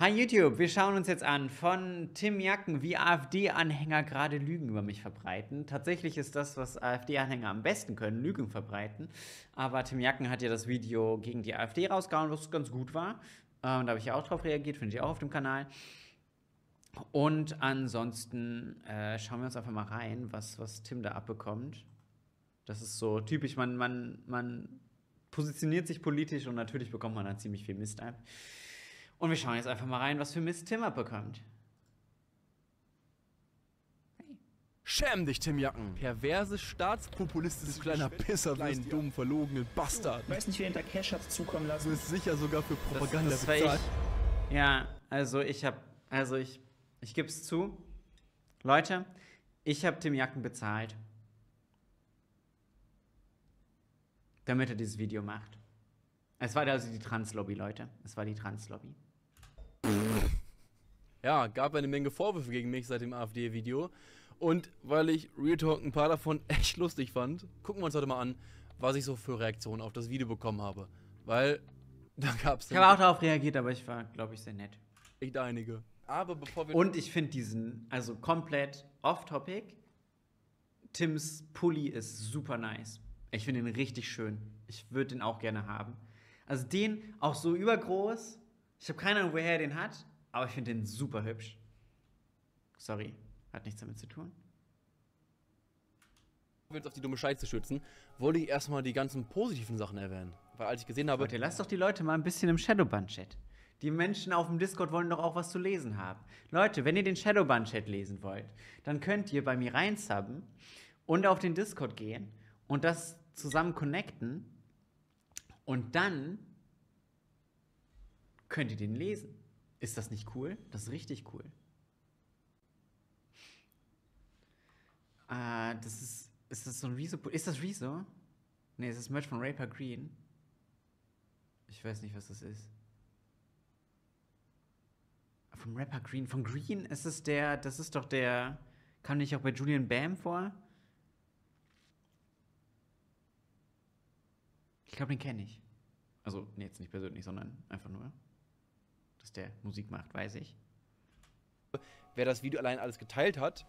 Hi YouTube, wir schauen uns jetzt an von Tim Jacken, wie AfD-Anhänger gerade Lügen über mich verbreiten. Tatsächlich ist das, was AfD-Anhänger am besten können, Lügen verbreiten. Aber Tim Jacken hat ja das Video gegen die AfD rausgehauen, was ganz gut war. Und da habe ich ja auch drauf reagiert, finde ich auch auf dem Kanal. Und ansonsten äh, schauen wir uns einfach mal rein, was, was Tim da abbekommt. Das ist so typisch, man, man, man positioniert sich politisch und natürlich bekommt man dann ziemlich viel Mist ab. Und wir schauen jetzt einfach mal rein, was für Mist Tim abbekommt. Schäm dich, Tim Jacken. Perverse, staatspopulistische kleiner Pisser, du einen dummen, verlogenen Bastard. Ich weiß nicht, wie hinter Cash hat's zukommen lassen. Du bist sicher sogar für Propaganda das, das bezahlt. Ich, ja, also ich hab, also ich, ich geb's zu. Leute, ich habe Tim Jacken bezahlt. Damit er dieses Video macht. Es war also die Translobby, Leute. Es war die Translobby. Ja, gab eine Menge Vorwürfe gegen mich seit dem AfD-Video. Und weil ich Real Talk ein paar davon echt lustig fand, gucken wir uns heute mal an, was ich so für Reaktionen auf das Video bekommen habe. Weil da gab es. Ich habe auch darauf reagiert, aber ich war, glaube ich, sehr nett. Echt einige. Aber bevor wir. Und ich finde diesen, also komplett off-topic. Tims Pulli ist super nice. Ich finde ihn richtig schön. Ich würde den auch gerne haben. Also den auch so übergroß. Ich habe keine Ahnung, woher er den hat, aber ich finde den super hübsch. Sorry, hat nichts damit zu tun. Um uns auf die dumme Scheiße schützen, wollte ich erstmal die ganzen positiven Sachen erwähnen. Weil als ich gesehen habe. Leute, lasst doch die Leute mal ein bisschen im Shadowban-Chat. Die Menschen auf dem Discord wollen doch auch was zu lesen haben. Leute, wenn ihr den Shadowban-Chat lesen wollt, dann könnt ihr bei mir reinsubben und auf den Discord gehen und das zusammen connecten und dann könnt ihr den lesen. Ist das nicht cool? Das ist richtig cool. Äh, das ist. Ist das so ein Rezo? Ist das Rezo? Ne, ist Merch von Raper Green. Ich weiß nicht, was das ist. Vom Rapper Green. Von Green ist es der. Das ist doch der. Kam nicht auch bei Julian Bam vor? Ich glaube, den kenne ich. Also, nee, jetzt nicht persönlich, sondern einfach nur, dass der Musik macht, weiß ich. Wer das Video allein alles geteilt hat,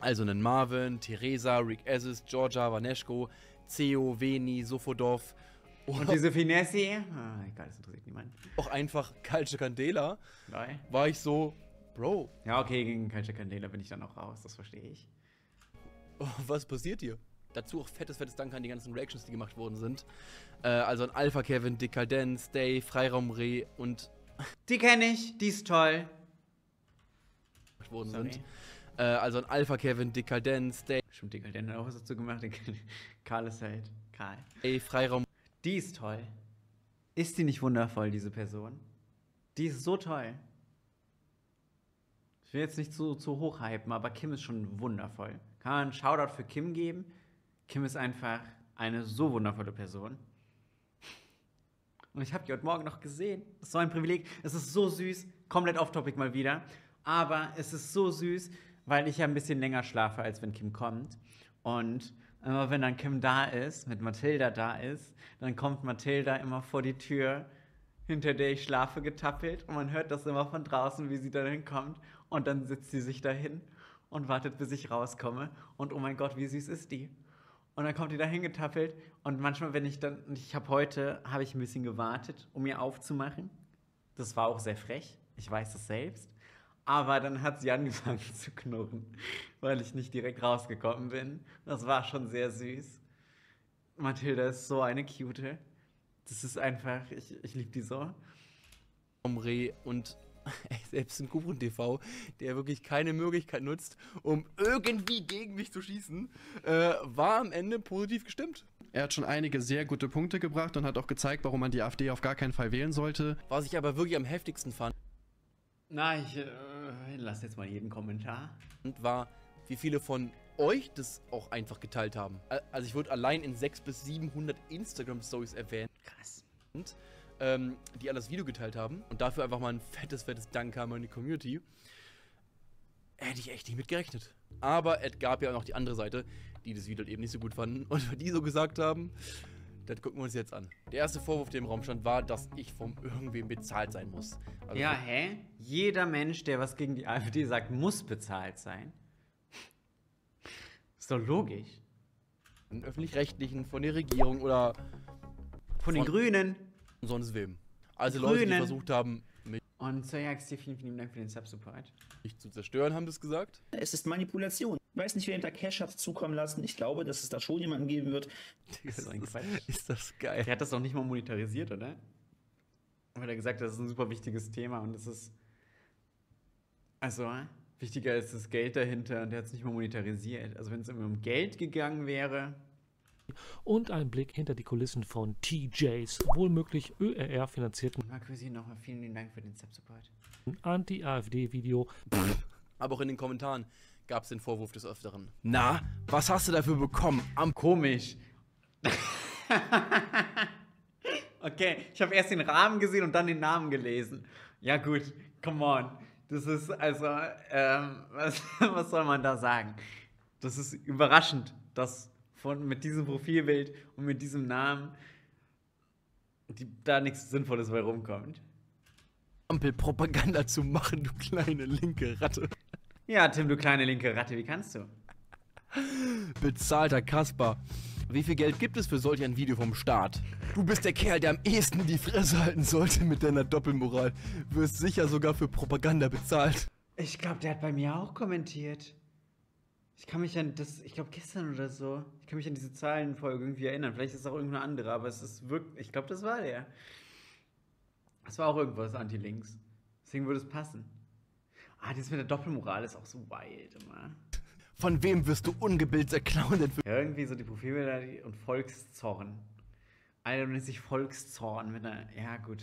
also einen Marvin, Theresa, Rick Assis, Georgia, Vaneschko, Ceo, Veni, Sofodov. Und diese Finessi? Ah, egal, das interessiert niemanden. Auch einfach Calce Candela. Nein. War ich so, Bro. Ja, okay, gegen Calce Candela bin ich dann auch raus, das verstehe ich. Was passiert hier? Dazu auch fettes, fettes Dank an die ganzen Reactions, die gemacht worden sind. Äh, also an Alpha Kevin, Dekadenz, Day, Freiraum Re und. Die kenne ich, die ist toll. worden sind. Äh, also an Alpha Kevin, Dekadenz, Day. Stimmt, Dekadenz hat auch was dazu gemacht. Karl ist halt Karl. Ey, Freiraum. Die ist toll. Ist die nicht wundervoll, diese Person? Die ist so toll. Ich will jetzt nicht zu, zu hoch hypen, aber Kim ist schon wundervoll. Kann man einen Shoutout für Kim geben? Kim ist einfach eine so wundervolle Person. Und ich habe die heute Morgen noch gesehen. Das ist so ein Privileg. Es ist so süß. Komplett off-topic mal wieder. Aber es ist so süß, weil ich ja ein bisschen länger schlafe, als wenn Kim kommt. Und immer wenn dann Kim da ist, mit Mathilda da ist, dann kommt Mathilda immer vor die Tür, hinter der ich schlafe, getappelt. Und man hört das immer von draußen, wie sie da hinkommt. Und dann sitzt sie sich dahin und wartet, bis ich rauskomme. Und oh mein Gott, wie süß ist die? Und dann kommt die da hingetappelt. Und manchmal, wenn ich dann, ich habe heute, habe ich ein bisschen gewartet, um ihr aufzumachen. Das war auch sehr frech. Ich weiß das selbst. Aber dann hat sie angefangen zu knurren, weil ich nicht direkt rausgekommen bin. Das war schon sehr süß. Mathilda ist so eine Cute. Das ist einfach, ich, ich liebe die so. Omre und selbst in Kuchen TV, der wirklich keine Möglichkeit nutzt, um irgendwie gegen mich zu schießen, äh, war am Ende positiv gestimmt. Er hat schon einige sehr gute Punkte gebracht und hat auch gezeigt, warum man die AfD auf gar keinen Fall wählen sollte. Was ich aber wirklich am heftigsten fand. Na, ich äh, lass jetzt mal jeden Kommentar. Und war, wie viele von euch das auch einfach geteilt haben. Also ich wurde allein in 600 bis 700 Instagram-Stories erwähnt. Krass. Und ähm, die alles Video geteilt haben. Und dafür einfach mal ein fettes, fettes Dank haben an die Community. Hätte ich echt nicht mit gerechnet. Aber es gab ja auch noch die andere Seite, die das Video eben nicht so gut fanden und die so gesagt haben, Das gucken wir uns jetzt an. Der erste Vorwurf, der im Raum stand, war, dass ich vom irgendwem bezahlt sein muss. Also Ja, hä? Jeder Mensch, der was gegen die AfD sagt, muss bezahlt sein. Ist doch logisch. von öffentlich-rechtlichen, von der Regierung oder Von den Von- Grünen. sonst wem. Also Leute, die Grünen. versucht haben, mich Und Zoyax, dir vielen, vielen Dank für den Sub-Support. zu zerstören, haben das gesagt. Es ist Manipulation. Ich weiß nicht, wer ihm da Cash hat zukommen lassen. Ich glaube, dass es da schon jemanden geben wird. Das ist ein Quatsch. ist das geil. Der hat das doch nicht mal monetarisiert, oder? Weil er gesagt hat, das ist ein super wichtiges Thema und es ist. Also, wichtiger ist das Geld dahinter und der hat es nicht mal monetarisiert. Also, wenn es irgendwie um Geld gegangen wäre. Und ein Blick hinter die Kulissen von TJs, wohlmöglich ÖRR-finanzierten Marcusi, nochmal vielen lieben Dank für den Sub-Support. Anti-AfD-Video Aber auch in den Kommentaren gab es den Vorwurf des Öfteren. Na, was hast du dafür bekommen? Am Komisch. okay, ich habe erst den Rahmen gesehen und dann den Namen gelesen. Ja, gut, come on. Das ist also, ähm, was, was soll man da sagen? Das ist überraschend, dass von, mit diesem Profilbild und mit diesem Namen die, da nichts Sinnvolles bei rumkommt. Ampel Propaganda zu machen, du kleine linke Ratte. Ja, Tim, du kleine linke Ratte, wie kannst du? Bezahlter Kasper. Wie viel Geld gibt es für solch ein Video vom Staat? Du bist der Kerl, der am ehesten die Fresse halten sollte mit deiner Doppelmoral. Wirst sicher sogar für Propaganda bezahlt. Ich glaube, der hat bei mir auch kommentiert. Ich kann mich an das, ich glaube gestern oder so, ich kann mich an diese Zahlenfolge irgendwie erinnern. Vielleicht ist es auch irgendeine andere, aber es ist wirklich, ich glaube, das war der. Das war auch irgendwas Anti-Links. Deswegen würde es passen. Ah, das mit der Doppelmoral ist auch so wild immer. Von wem wirst du denn für Ja, irgendwie so die Profilbilder und Volkszorn. Alter, nennt sich Volkszorn mit einer, ja gut.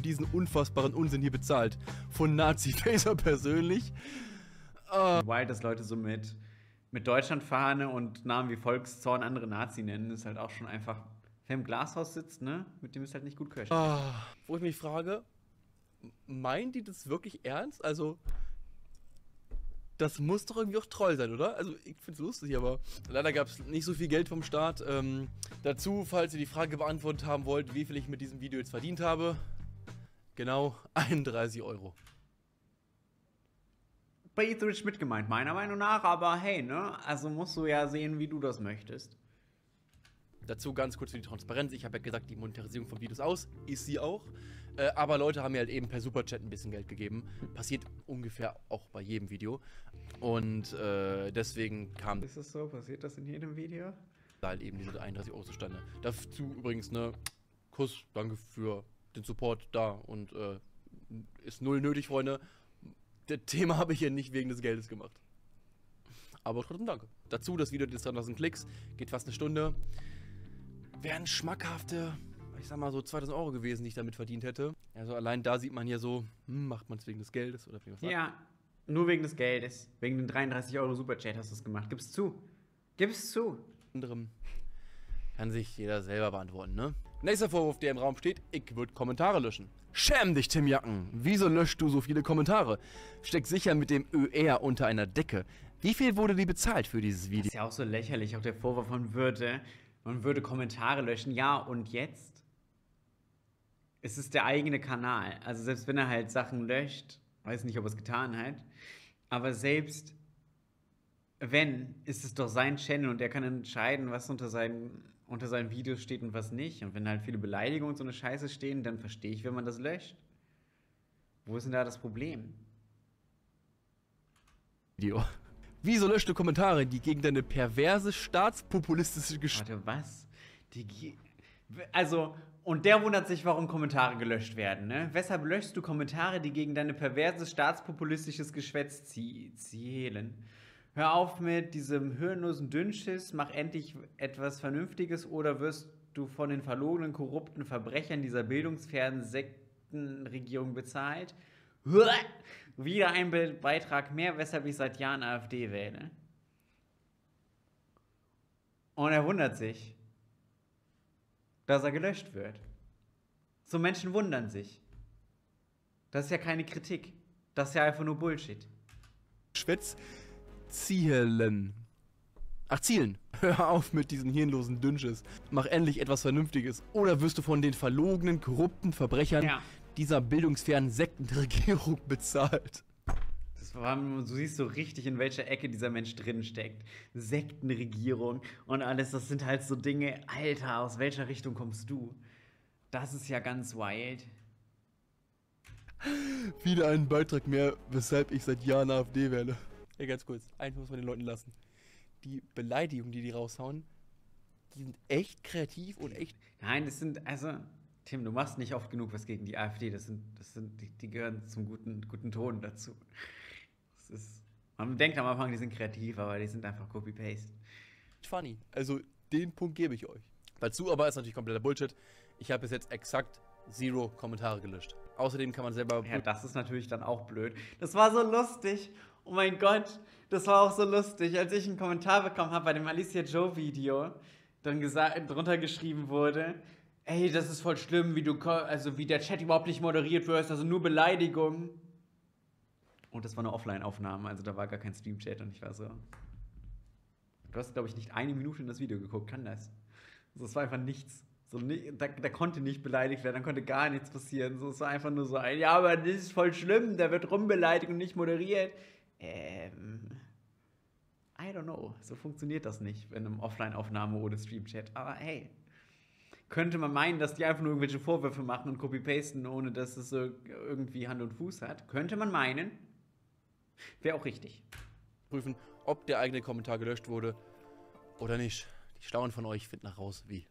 diesen unfassbaren Unsinn hier bezahlt? Von Nazi-Facer persönlich? Wild, dass Leute so mit, mit Deutschlandfahne und Namen wie Volkszorn andere Nazi nennen, ist halt auch schon einfach. Wer im Glashaus sitzt, ne? Mit dem ist halt nicht gut köchern. Ah, wo ich mich frage, meinen die das wirklich ernst? Also, das muss doch irgendwie auch Troll sein, oder? Also, ich finde es lustig, aber leider gab es nicht so viel Geld vom Staat. Ähm, dazu, falls ihr die Frage beantwortet haben wollt, wie viel ich mit diesem Video jetzt verdient habe, genau 31 Euro. Bei Etheridge mit gemeint, meiner Meinung nach, aber hey, ne? Also musst du ja sehen, wie du das möchtest. Dazu ganz kurz für die Transparenz. Ich habe ja gesagt, die Monetarisierung von Videos aus. Ist sie auch. Äh, aber Leute haben mir halt eben per Superchat ein bisschen Geld gegeben. Passiert ungefähr auch bei jedem Video. Und äh, deswegen kam Ist es so? Passiert das in jedem Video? da halt eben diese 31 Euro zustande. Dazu übrigens, ne, Kuss, danke für den Support da. Und äh, ist null nötig, Freunde. Das Thema habe ich hier nicht wegen des Geldes gemacht. Aber trotzdem danke. Dazu das Video, das 3000 Klicks, geht fast eine Stunde. Wären schmackhafte, ich sag mal so 2000 Euro gewesen, die ich damit verdient hätte. Also allein da sieht man hier so, hm, macht man es wegen des Geldes oder wegen was Ja, nur wegen des Geldes. Wegen den 33 Euro Superchat hast du es gemacht. Gib's zu. Gib's zu. anderem kann sich jeder selber beantworten, ne? Nächster Vorwurf, der im Raum steht, ich würde Kommentare löschen. Schäm dich, Tim Jacken. Wieso löscht du so viele Kommentare? Steck sicher mit dem ÖR unter einer Decke. Wie viel wurde dir bezahlt für dieses Das Video? ist ja auch so lächerlich, auch der Vorwurf von Würde. Man würde Kommentare löschen. Ja, und jetzt? Es ist der eigene Kanal. Also selbst wenn er halt Sachen löscht, weiß nicht, ob er es getan hat, aber selbst wenn, ist es doch sein Channel und er kann entscheiden, was unter seinen, unter seinen Videos steht und was nicht. Und wenn halt viele Beleidigungen und so eine Scheiße stehen, dann verstehe ich, wenn man das löscht. Wo ist denn da das Problem? Video. Wieso löscht du Kommentare, die gegen deine perverse staatspopulistische Gesch Warte, was? Die also, und der wundert sich, warum Kommentare gelöscht werden, ne? Weshalb löschst du Kommentare, die gegen deine perverse staatspopulistisches Geschwätz zie- zielen? Hör auf mit diesem hirnlosen Dünnschiss, mach endlich etwas Vernünftiges oder wirst du von den verlogenen, korrupten Verbrechern dieser bildungsfernen Sektenregierung bezahlt? Wieder ein Be Beitrag mehr, weshalb ich seit Jahren AfD wähle. Und er wundert sich, dass er gelöscht wird. So Menschen wundern sich. Das ist ja keine Kritik. Das ist ja einfach nur Bullshit. Geschwätz zielen. Ach, zielen. Hör auf mit diesen hirnlosen Dünnsches. Mach endlich etwas Vernünftiges. Oder wirst du von den verlogenen, korrupten Verbrechern Ja. dieser bildungsfernen Sektenregierung bezahlt? Das war, du siehst so richtig, in welcher Ecke dieser Mensch drin steckt. Sektenregierung und alles, das sind halt so Dinge. Alter, aus welcher Richtung kommst du? Das ist ja ganz wild. Wieder einen Beitrag mehr, weshalb ich seit Jahren AfD wähle. Ey, ganz kurz, eins muss man den Leuten lassen. Die Beleidigungen, die die raushauen, die sind echt kreativ und echt. Nein, das sind, also, Tim, du machst nicht oft genug was gegen die AfD. Das sind, das sind, die, die gehören zum guten, guten Ton dazu. Das ist, man denkt am Anfang, die sind kreativ, aber die sind einfach Copy-Paste. funny. Also den Punkt gebe ich euch. Dazu aber ist natürlich kompletter Bullshit. Ich habe bis jetzt exakt zero Kommentare gelöscht. Außerdem kann man selber. Ja, das ist natürlich dann auch blöd. Das war so lustig. Oh mein Gott, das war auch so lustig, als ich einen Kommentar bekommen habe bei dem Alicia Joe Video, dann gesagt, drunter geschrieben wurde, ey, das ist voll schlimm, wie du, also wie der Chat überhaupt nicht moderiert wird, also nur Beleidigungen. Und das war eine Offline-Aufnahme, also da war gar kein Stream-Chat und ich war so. Du hast, glaube ich, nicht eine Minute in das Video geguckt, kann das? Also, es war einfach nichts. So, da, da konnte nicht beleidigt werden, da konnte gar nichts passieren. So, es war einfach nur so ein, ja, aber das ist voll schlimm, der wird rumbeleidigt und nicht moderiert. Ähm. I don't know. So funktioniert das nicht in einem Offline-Aufnahme ohne Stream-Chat. Aber hey, könnte man meinen, dass die einfach nur irgendwelche Vorwürfe machen und copy-pasten, ohne dass es so irgendwie Hand und Fuß hat. Könnte man meinen. Wäre auch richtig. prüfen, ob der eigene Kommentar gelöscht wurde oder nicht. Die Schlauen von euch finden heraus, wie.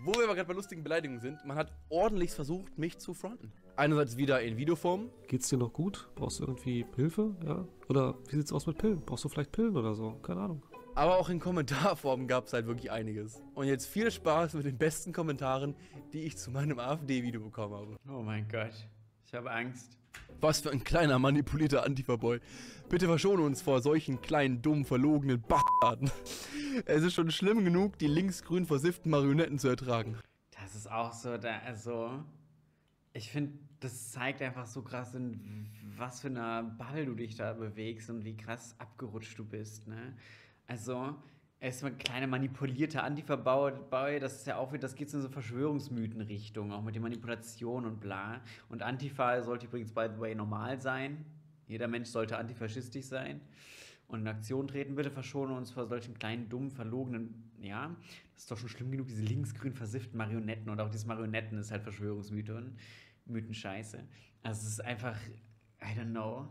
Wo wir aber gerade bei lustigen Beleidigungen sind, man hat ordentlich versucht, mich zu fronten. Einerseits wieder in Videoform, Geht's dir noch gut? Brauchst du irgendwie Hilfe? Ja? Oder wie sieht's aus mit Pillen? Brauchst du vielleicht Pillen oder so? Keine Ahnung. aber auch in Kommentarform gab es halt wirklich einiges. Und jetzt viel Spaß mit den besten Kommentaren, die ich zu meinem AfD-Video bekommen habe. Oh mein Gott. Ich habe Angst. Was für ein kleiner manipulierter Antifa-Boy. Bitte verschone uns vor solchen kleinen, dummen, verlogenen Bastarden. Es ist schon schlimm genug, die linksgrün versifften Marionetten zu ertragen. Das ist auch so, da, also, ich finde, das zeigt einfach so krass, in was für einer Bubble du dich da bewegst und wie krass abgerutscht du bist, ne? Also, er ist ein kleiner manipulierter Antifa-Boy, das ist ja auch wieder, das geht so in so Verschwörungsmythen-Richtung, auch mit der Manipulation und bla. Und Antifa sollte übrigens, by the way, normal sein. Jeder Mensch sollte antifaschistisch sein und in Aktion treten. Bitte verschone uns vor solchen kleinen, dummen, verlogenen, ja, das ist doch schon schlimm genug, diese linksgrün versifften Marionetten und auch diese Marionetten ist halt Verschwörungsmythen, Mythen-Scheiße. Also es ist einfach, I don't know.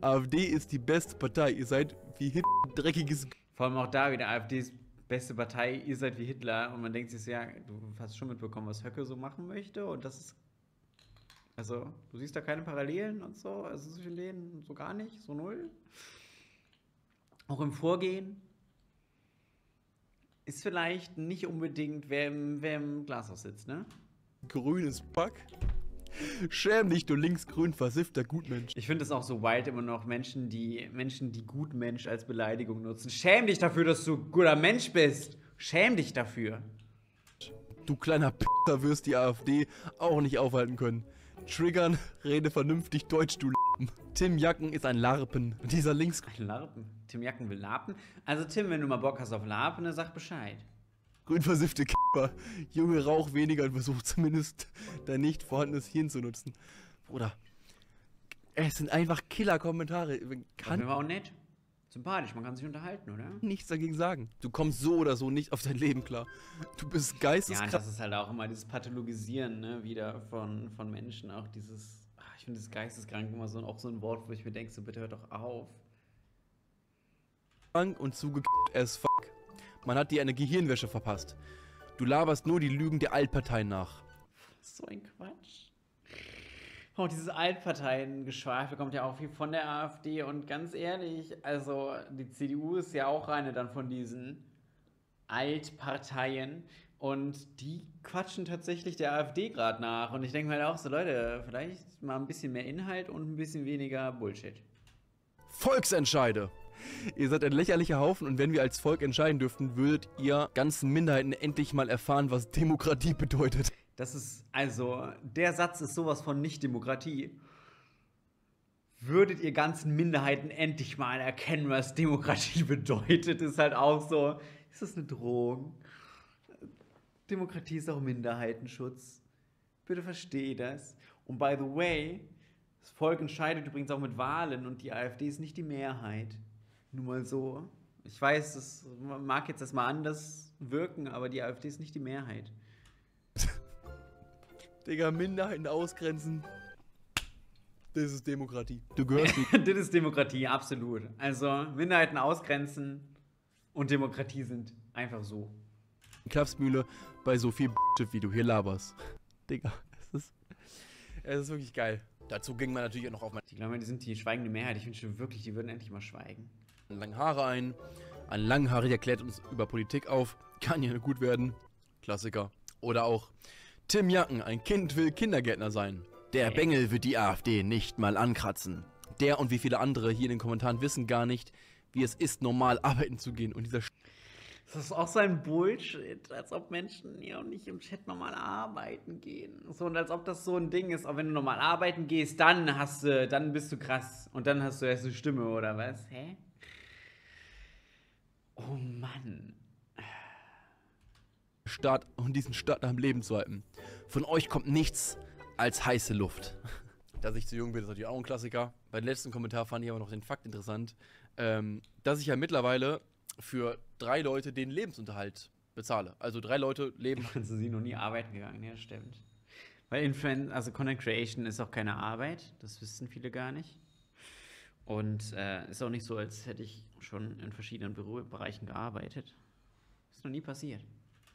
AfD ist die beste Partei. Ihr seid wie Hitler dreckiges. Vor allem auch da wieder AfDs beste Partei, ihr seid wie Hitler und man denkt sich so, ja, du hast schon mitbekommen, was Höcke so machen möchte und das ist, also du siehst da keine Parallelen und so, also zwischen denen so gar nicht, so null. Auch im Vorgehen ist vielleicht nicht unbedingt, wer im, wer im Glashaus sitzt, ne? grünes Pack. Schäm dich, du linksgrün versiffter Gutmensch. Ich finde es auch so wild immer noch Menschen, die Menschen, die Gutmensch als Beleidigung nutzen. Schäm dich dafür, dass du guter Mensch bist. Schäm dich dafür. Du kleiner P***er wirst die AfD auch nicht aufhalten können. Triggern, rede vernünftig Deutsch, du Lappen. Tim Jacken ist ein Larpen. Dieser links... Ein Larpen. Tim Jacken will Lapen. Also Tim, wenn du mal Bock hast auf Lapen, dann sag Bescheid. Grün versiffte Kipper. Junge, rauch weniger und versuch zumindest dein nicht vorhandenes Hirn zu nutzen. Bruder, es sind einfach Killer-Kommentare. Kann kann war auch nett. Sympathisch, man kann sich unterhalten, oder? nichts dagegen sagen. Du kommst so oder so nicht auf dein Leben klar. Du bist Ja, geisteskrank. das ist halt auch immer dieses Pathologisieren, ne, wieder von, von Menschen. Auch dieses, ach, ich finde das geisteskrank immer so, auch so ein Wort, wo ich mir denke, so bitte hört doch auf. und zugekippt as fuck. Man hat dir eine Gehirnwäsche verpasst. Du laberst nur die Lügen der Altparteien nach. So ein Quatsch. Auch dieses Altparteiengeschwafel kommt ja auch viel von der AfD und ganz ehrlich, also die CDU ist ja auch eine dann von diesen Altparteien und die quatschen tatsächlich der AfD gerade nach und ich denke mir halt auch so, Leute, vielleicht mal ein bisschen mehr Inhalt und ein bisschen weniger Bullshit. Volksentscheide! Ihr seid ein lächerlicher Haufen und wenn wir als Volk entscheiden dürften, würdet ihr ganzen Minderheiten endlich mal erfahren, was Demokratie bedeutet. Das ist, also, der Satz ist sowas von nicht Demokratie. würdet ihr ganzen Minderheiten endlich mal erkennen, was Demokratie bedeutet, ist halt auch so, ist das eine Drohung? Demokratie ist auch Minderheitenschutz. Bitte verstehe das. Und by the way, das Volk entscheidet übrigens auch mit Wahlen und die AfD ist nicht die Mehrheit. Nur mal so. Ich weiß, das mag jetzt erstmal anders wirken, aber die AfD ist nicht die Mehrheit. Digga, Minderheiten ausgrenzen. Das ist Demokratie. Du gehörst nicht. das ist Demokratie, absolut. Also Minderheiten ausgrenzen und Demokratie sind einfach so. Klapsmühle bei so viel Shit, wie du hier laberst. Digga, es ist, es ist wirklich geil. Dazu ging man natürlich auch noch auf meine Ich glaube, die sind die schweigende Mehrheit. Ich wünschte wirklich, die würden endlich mal schweigen. Langen Haare ein. Ein Langhaarig klärt uns über Politik auf. Kann ja gut werden. Klassiker. Oder auch Tim Jacken, ein Kind will Kindergärtner sein. Der Bengel wird die AfD nicht mal ankratzen. Der und wie viele andere hier in den Kommentaren wissen gar nicht, wie es ist, normal arbeiten zu gehen. Und dieser Das ist auch so ein Bullshit, als ob Menschen ja auch nicht im Chat normal arbeiten gehen. So, und als ob das so ein Ding ist, auch wenn du normal arbeiten gehst, dann hast du, dann bist du krass. Und dann hast du erst eine Stimme, oder was? Hä? Oh Mann. Staat und diesen Staat am Leben zu halten. Von euch kommt nichts als heiße Luft. Dass ich zu jung bin, ist natürlich auch ein Klassiker. Bei dem letzten Kommentar fand ich aber noch den Fakt interessant, ähm, dass ich ja mittlerweile für drei Leute den Lebensunterhalt bezahle. Also drei Leute leben. Also sie noch nie arbeiten gegangen, ja, stimmt. Weil Influen also Content Creation ist auch keine Arbeit, das wissen viele gar nicht. Und äh, ist auch nicht so, als hätte ich schon in verschiedenen Bürobereichen gearbeitet. Ist noch nie passiert.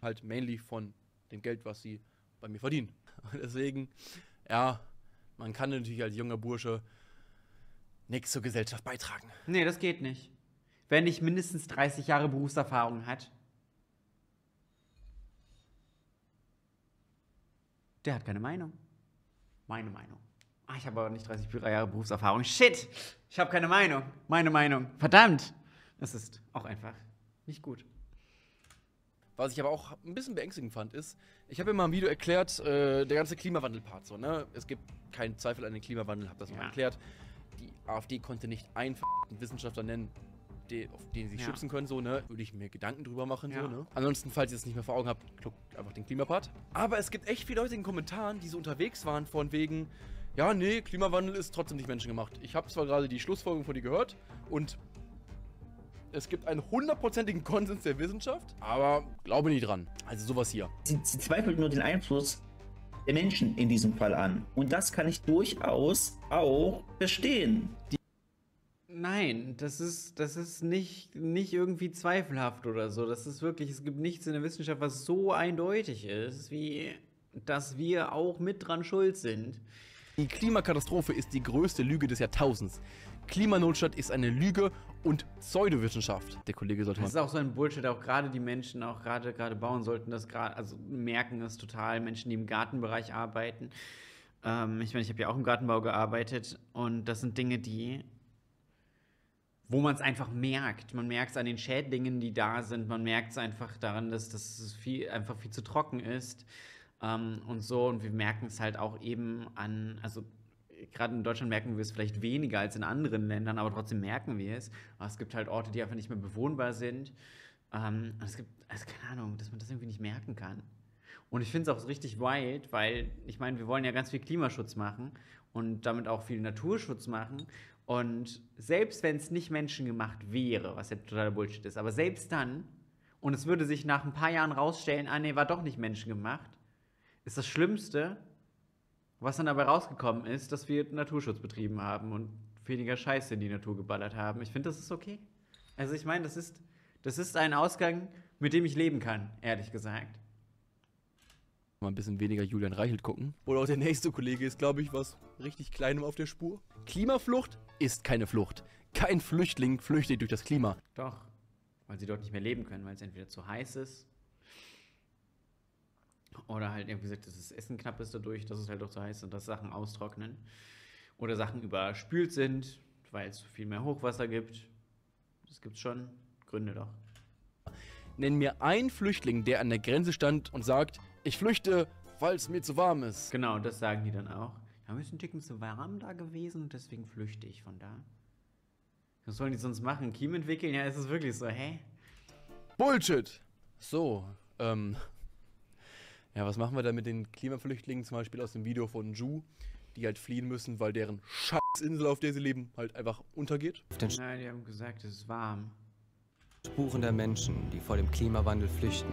halt mainly von dem Geld, was sie bei mir verdienen. Und deswegen, ja, man kann natürlich als junger Bursche nichts zur Gesellschaft beitragen. Nee, das geht nicht. Wer nicht mindestens 30 Jahre Berufserfahrung hat, der hat keine Meinung. Meine Meinung. Ah, ich habe aber nicht 30 Jahre Berufserfahrung. Shit! Ich habe keine Meinung. Meine Meinung. Verdammt! Das ist auch einfach nicht gut. Was ich aber auch ein bisschen beängstigend fand, ist, ich habe mal im Video erklärt, äh, der ganze Klimawandel-Part so, ne? Es gibt keinen Zweifel an den Klimawandel, habe das mal Ja. erklärt. Die AfD konnte nicht einen Wissenschaftler nennen, den, auf den sie Ja. schützen können, so, ne? Würde ich mir Gedanken drüber machen, Ja. so, ne? Ansonsten, falls ihr es nicht mehr vor Augen habt, guckt einfach den Klimapart. Aber es gibt echt viele Leute in den Kommentaren, die so unterwegs waren, von wegen, ja, nee, Klimawandel ist trotzdem nicht menschengemacht. Ich habe zwar gerade die Schlussfolgerung von dir gehört und es gibt einen hundertprozentigen Konsens der Wissenschaft, aber glaube nie dran. Also sowas hier. Sie, sie zweifelt nur den Einfluss der Menschen in diesem Fall an. Und das kann ich durchaus auch verstehen. Nein, das ist, das ist nicht, nicht irgendwie zweifelhaft oder so. Das ist wirklich, es gibt nichts in der Wissenschaft, was so eindeutig ist, wie dass wir auch mit dran schuld sind. Die Klimakatastrophe ist die größte Lüge des Jahrtausends. Klimanotstand ist eine Lüge und Pseudowissenschaft. Der Kollege sollte Das ist auch so ein Bullshit, auch gerade die Menschen, auch gerade gerade Bauern sollten das gerade, also merken das total, Menschen, die im Gartenbereich arbeiten. Ähm, ich meine, ich habe ja auch im Gartenbau gearbeitet und das sind Dinge, die, wo man es einfach merkt. Man merkt es an den Schädlingen, die da sind. Man merkt es einfach daran, dass das viel, einfach viel zu trocken ist ähm, und so. Und wir merken es halt auch eben an, also gerade in Deutschland merken wir es vielleicht weniger als in anderen Ländern, aber trotzdem merken wir es. Aber es gibt halt Orte, die einfach nicht mehr bewohnbar sind. Ähm, es gibt, also keine Ahnung, dass man das irgendwie nicht merken kann. Und ich finde es auch richtig wild, weil ich meine, wir wollen ja ganz viel Klimaschutz machen und damit auch viel Naturschutz machen. Und selbst wenn es nicht menschengemacht wäre, was ja totaler Bullshit ist, aber selbst dann, und es würde sich nach ein paar Jahren rausstellen, ah nee, war doch nicht menschengemacht, ist das Schlimmste, was dann dabei rausgekommen ist, dass wir Naturschutz betrieben haben und weniger Scheiße in die Natur geballert haben. Ich finde, das ist okay. Also ich meine, das ist, das ist ein Ausgang, mit dem ich leben kann, ehrlich gesagt. mal ein bisschen weniger Julian Reichelt gucken. Oder auch der nächste Kollege ist, glaube ich, was richtig Kleinem auf der Spur. Klimaflucht ist keine Flucht. Kein Flüchtling flüchtet durch das Klima. Doch, weil sie dort nicht mehr leben können, weil es entweder zu heiß ist oder halt irgendwie gesagt, dass das Essen knapp ist dadurch, dass es halt auch zu heiß ist und dass Sachen austrocknen oder Sachen überspült sind, weil es viel mehr Hochwasser gibt. Das gibt schon Gründe doch. Nenn mir einen Flüchtling, der an der Grenze stand und sagt, ich flüchte, weil es mir zu warm ist. Genau, das sagen die dann auch. Ja, mir ist ein Ticken zu warm da gewesen und deswegen flüchte ich von da. Was sollen die sonst machen? Kiem entwickeln? Ja, ist es wirklich so, hä? Bullshit! So, ähm. Ja, was machen wir da mit den Klimaflüchtlingen, zum Beispiel aus dem Video von Ju, die halt fliehen müssen, weil deren Scheißinsel, auf der sie leben, halt einfach untergeht? Auf den Nein, die haben gesagt, es ist warm. Spuren der Menschen, die vor dem Klimawandel flüchten,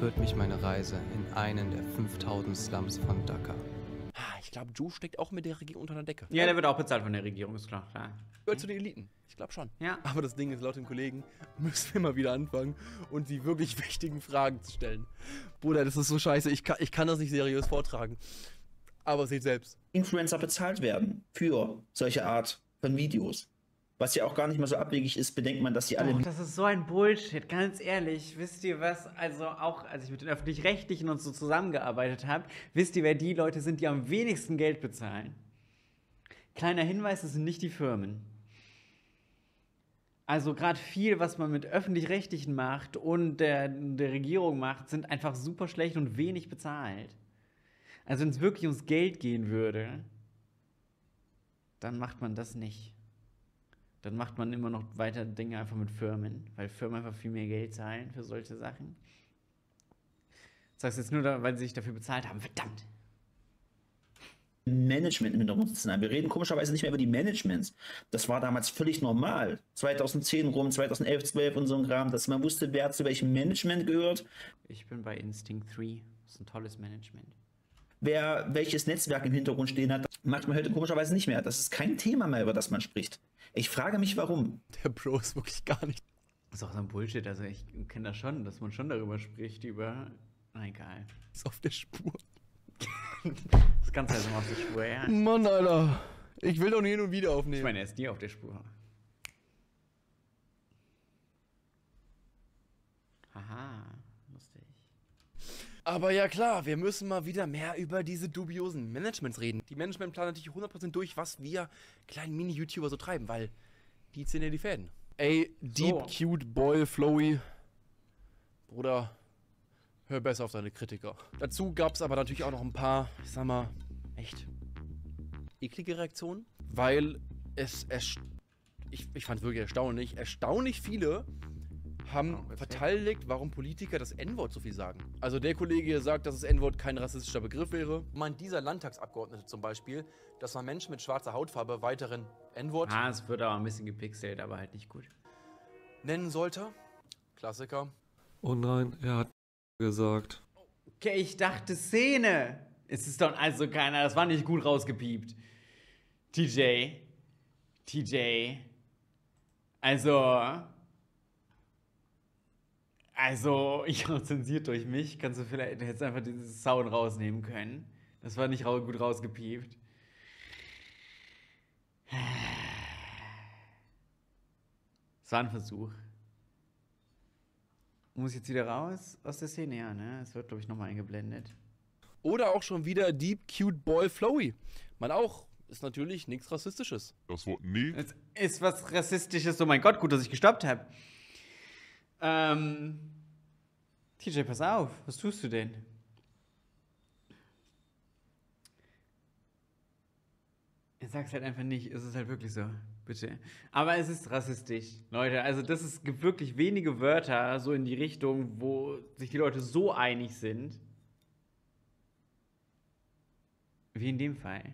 führt mich meine Reise in einen der 5000 Slums von Dhaka. Ich glaube, Ju steckt auch mit der Regierung unter der Decke. Ja, der wird auch bezahlt von der Regierung, ist klar. klar. Gehört zu den Eliten. Ich glaube schon. Ja. Aber das Ding ist, laut dem Kollegen müssen wir mal wieder anfangen und die wirklich wichtigen Fragen zu stellen. Bruder, das ist so scheiße. Ich kann, ich kann das nicht seriös vortragen. Aber seht selbst. Influencer bezahlt werden für solche Art von Videos. Was ja auch gar nicht mal so abwegig ist, bedenkt man, dass die alle Doch, das ist so ein Bullshit, ganz ehrlich. Wisst ihr was? Also auch, als ich mit den Öffentlich-Rechtlichen und so zusammengearbeitet habe, wisst ihr, wer die Leute sind, die am wenigsten Geld bezahlen? Kleiner Hinweis, das sind nicht die Firmen. Also gerade viel, was man mit Öffentlich-Rechtlichen macht und der, der Regierung macht, sind einfach super schlecht und wenig bezahlt. Also wenn es wirklich ums Geld gehen würde, dann macht man das nicht dann macht man immer noch weiter Dinge einfach mit Firmen, weil Firmen einfach viel mehr Geld zahlen für solche Sachen. Das sagst du jetzt nur, da, weil sie sich dafür bezahlt haben. Verdammt. Management im Hintergrund sitzen haben. Wir reden komischerweise nicht mehr über die Managements. Das war damals völlig normal. 2010 rum, 2011, 12 und so ein Kram, dass man wusste, wer zu welchem Management gehört, Ich bin bei Instinct 3. Das ist ein tolles Management. Wer welches Netzwerk im Hintergrund stehen hat. Macht man heute komischerweise nicht mehr. Das ist kein Thema mehr, über das man spricht. Ich frage mich, warum. Der Bro ist wirklich gar nicht. Das ist auch so ein Bullshit. Also ich kenne das schon, dass man schon darüber spricht, über. Na egal. Ist auf der Spur. Das kannst du also mal auf der Spur, ja. Mann, Alter. Ich will doch hin und wieder Ich aufnehmen. meine, er ist nie auf der Spur. Haha. Aber ja klar, wir müssen mal wieder mehr über diese dubiosen Managements reden. Die Management planen natürlich 100% durch, was wir kleinen Mini-YouTuber so treiben, weil die ziehen ja die Fäden. Ey, Deep So. Cute Boy Flowy. Bruder, hör besser auf deine Kritiker. Dazu gab es aber natürlich auch noch ein paar, ich sag mal, echt eklige Reaktionen, weil es, erst- ich, ich fand es wirklich erstaunlich, erstaunlich viele haben Oh, verteidigt, warum Politiker das N-Wort so viel sagen. Also der Kollege hier sagt, dass das N-Wort kein rassistischer Begriff wäre. Meint dieser Landtagsabgeordnete zum Beispiel, dass man Menschen mit schwarzer Hautfarbe weiteren N-Wort Ah, es wird aber ein bisschen gepixelt, aber halt nicht gut. nennen sollte. Klassiker. Oh nein, er hat gesagt. Okay, ich dachte Szene. Es ist doch also keiner, das war nicht gut rausgepiept. TJ. TJ. Also. Also, ich auch zensiert durch mich. Kannst du vielleicht du hättest einfach dieses Sound rausnehmen können. Das war nicht gut rausgepiept. Es war ein Versuch. Muss ich jetzt wieder raus aus der Szene? Ja, ne? Es wird, glaube ich, nochmal eingeblendet. Oder auch schon wieder Deep Cute Boy Flowy. Man auch. Ist natürlich nichts Rassistisches. Das Wort nee Es ist was Rassistisches. Oh mein Gott, gut, dass ich gestoppt habe. Ähm. TJ, pass auf. Was tust du denn? Ich sag's halt einfach nicht. Es ist halt wirklich so. Bitte. Aber es ist rassistisch. Leute, also das ist gibt wirklich wenige Wörter so in die Richtung, wo sich die Leute so einig sind. Wie in dem Fall.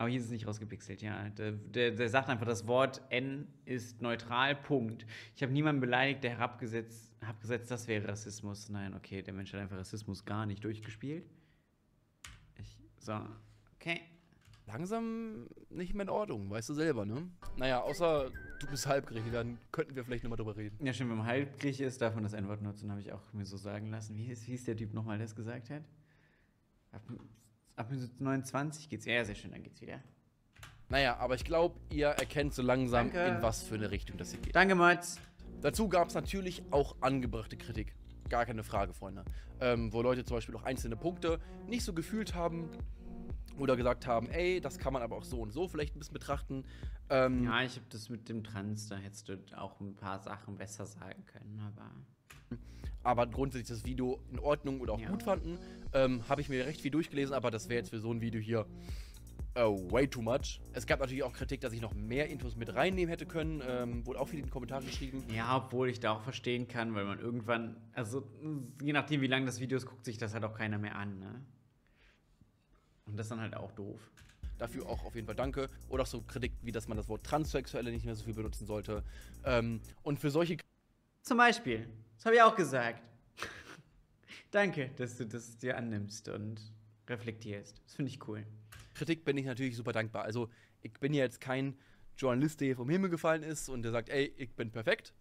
Aber hier ist es nicht rausgepixelt, ja. Der, der, der sagt einfach, das Wort N ist neutral, Punkt. Ich habe niemanden beleidigt, der herabgesetzt, herabgesetzt, das wäre Rassismus. Nein, okay, der Mensch hat einfach Rassismus gar nicht durchgespielt. Ich, so, okay. Langsam nicht mehr in Ordnung, weißt du selber, ne? Naja, außer du bist halbgerichtet, dann könnten wir vielleicht nochmal drüber reden. Ja, stimmt, wenn man Halbgrieche ist, darf man das N-Wort nutzen, habe ich auch mir so sagen lassen. Wie hieß, wie hieß der Typ nochmal, der es gesagt hat? Ab, Minute 29 geht's. Ja, sehr schön, dann geht's wieder. Naja, aber ich glaube, ihr erkennt so langsam, Danke. in was für eine Richtung das hier geht. Danke, Mods. Dazu gab es natürlich auch angebrachte Kritik. Gar keine Frage, Freunde. Ähm, wo Leute zum Beispiel auch einzelne Punkte nicht so gefühlt haben oder gesagt haben, ey, das kann man aber auch so und so vielleicht ein bisschen betrachten. Ähm, Ja, ich habe das mit dem Trans, da hättest du auch ein paar Sachen besser sagen können, aber. aber grundsätzlich das Video in Ordnung oder auch Ja. gut fanden. Ähm, Habe ich mir recht viel durchgelesen, aber das wäre jetzt für so ein Video hier uh, way too much. Es gab natürlich auch Kritik, dass ich noch mehr Infos mit reinnehmen hätte können. Ähm, wurde auch viel in den Kommentaren geschrieben. Ja, obwohl ich da auch verstehen kann, weil man irgendwann, also je nachdem, wie lang das Video ist, guckt sich das halt auch keiner mehr an, ne? Und das ist dann halt auch doof. Dafür auch auf jeden Fall danke. Oder auch so Kritik, wie dass man das Wort Transsexuelle nicht mehr so viel benutzen sollte. Ähm, und für solche Zum Beispiel, das habe ich auch gesagt. Danke, dass du das dir annimmst und reflektierst. Das finde ich cool. Kritik bin ich natürlich super dankbar. Also, ich bin ja jetzt kein Journalist, der vom Himmel gefallen ist und der sagt, ey, ich bin perfekt.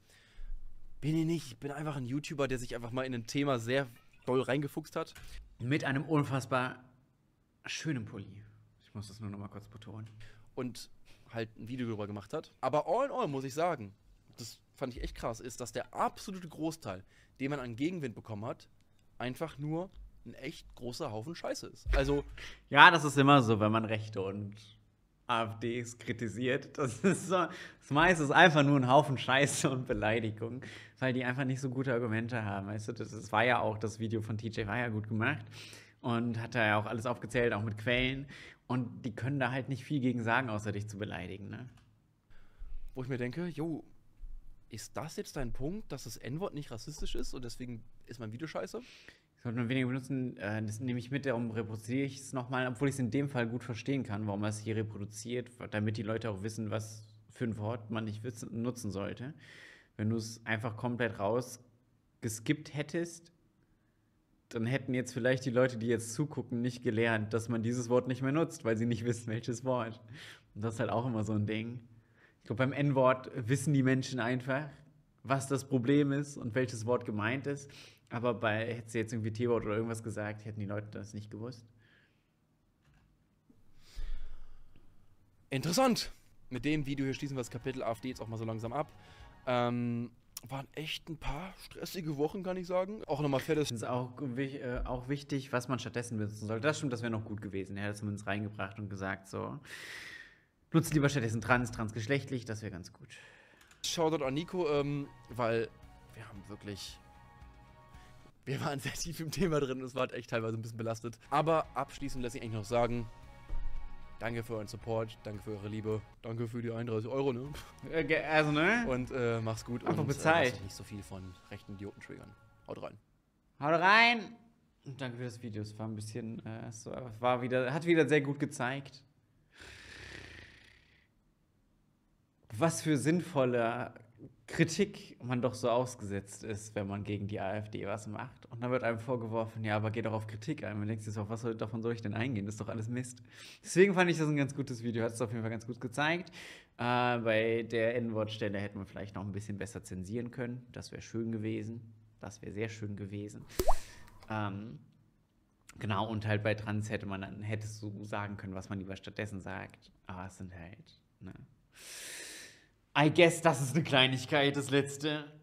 Bin ich nicht. Ich bin einfach ein YouTuber, der sich einfach mal in ein Thema sehr doll reingefuchst hat. Mit einem unfassbar schönen Pulli. Ich muss das nur noch mal kurz betonen. und halt ein Video darüber gemacht hat. Aber all in all muss ich sagen, das fand ich echt krass, ist, dass der absolute Großteil, den man an Gegenwind bekommen hat, einfach nur ein echt großer Haufen Scheiße ist. Also, Ja, das ist immer so, wenn man Rechte und AfDs kritisiert. Das ist so, das meiste ist einfach nur ein Haufen Scheiße und Beleidigung, weil die einfach nicht so gute Argumente haben. Weißt du, das, das war ja auch, das Video von TJ war ja gut gemacht und hat da ja auch alles aufgezählt, auch mit Quellen. Und die können da halt nicht viel gegen sagen, außer dich zu beleidigen, ne? wo ich mir denke, jo, ist das jetzt dein Punkt, dass das N-Wort nicht rassistisch ist und deswegen ist mein Video scheiße? Sollte man weniger benutzen, äh, das nehme ich mit, darum reproduziere ich es nochmal, obwohl ich es in dem Fall gut verstehen kann, warum er es hier reproduziert, damit die Leute auch wissen, was für ein Wort man nicht nutzen sollte. Wenn du es einfach komplett raus geskippt hättest, dann hätten jetzt vielleicht die Leute, die jetzt zugucken, nicht gelernt, dass man dieses Wort nicht mehr nutzt, weil sie nicht wissen, welches Wort. Und das ist halt auch immer so ein Ding. Ich glaube, beim N-Wort wissen die Menschen einfach, was das Problem ist und welches Wort gemeint ist. Aber bei, hätte sie jetzt irgendwie T-Wort oder irgendwas gesagt, hätten die Leute das nicht gewusst. Interessant. Mit dem Video hier schließen wir das Kapitel AfD jetzt auch mal so langsam ab. Ähm, waren echt ein paar stressige Wochen, kann ich sagen. Auch nochmal fettes Es ist auch, äh, auch wichtig, was man stattdessen benutzen sollte. Das stimmt, das wäre noch gut gewesen. Er hat es zumindest reingebracht und gesagt, so, nutzt lieber stattdessen trans, transgeschlechtlich, das wäre ganz gut. Shoutout an Nico, ähm, weil wir haben wirklich. Wir waren sehr tief im Thema drin und es war halt echt teilweise ein bisschen belastet. Aber abschließend lässt sich eigentlich noch sagen: Danke für euren Support, danke für eure Liebe, danke für die 31 Euro, ne? Äh, also, ne? Und äh, mach's gut Einfach und bezahlt. Äh, lasst euch nicht so viel von rechten Idioten triggern. Haut rein. Haut rein! Und danke für das Video. Es war ein bisschen, äh, es war war wieder, hat wieder sehr gut gezeigt, was für sinnvolle Kritik man doch so ausgesetzt ist, wenn man gegen die AfD was macht. Und dann wird einem vorgeworfen, ja, aber geh doch auf Kritik ein. Man denkt sich so, was soll, davon soll ich denn eingehen? Das ist doch alles Mist. Deswegen fand ich das ein ganz gutes Video. Hat es auf jeden Fall ganz gut gezeigt. Äh, bei der N-Wort-Stelle hätte man vielleicht noch ein bisschen besser zensieren können. Das wäre schön gewesen. Das wäre sehr schön gewesen. Ähm, genau, und halt bei Trans hätte man dann, hättest du sagen können, was man lieber stattdessen sagt. Aber es sind halt, ne. I guess, das ist eine Kleinigkeit, das letzte.